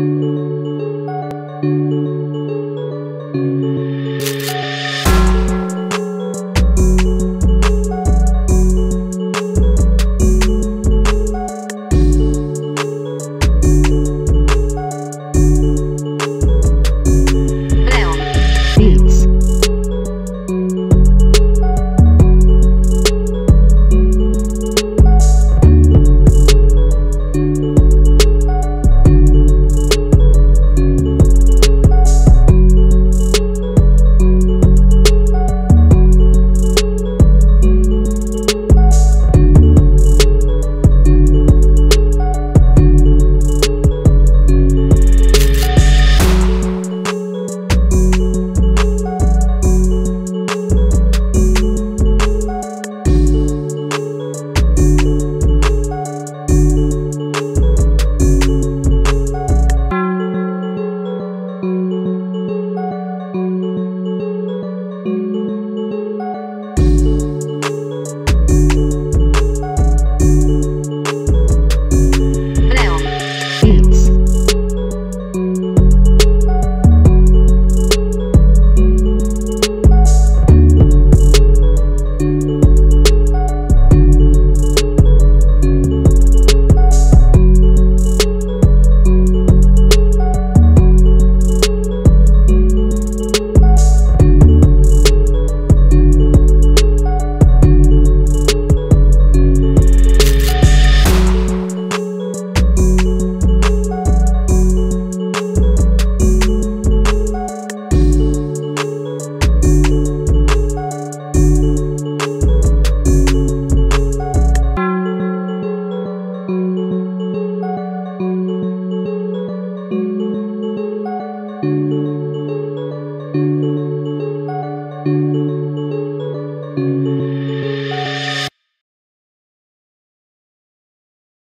Música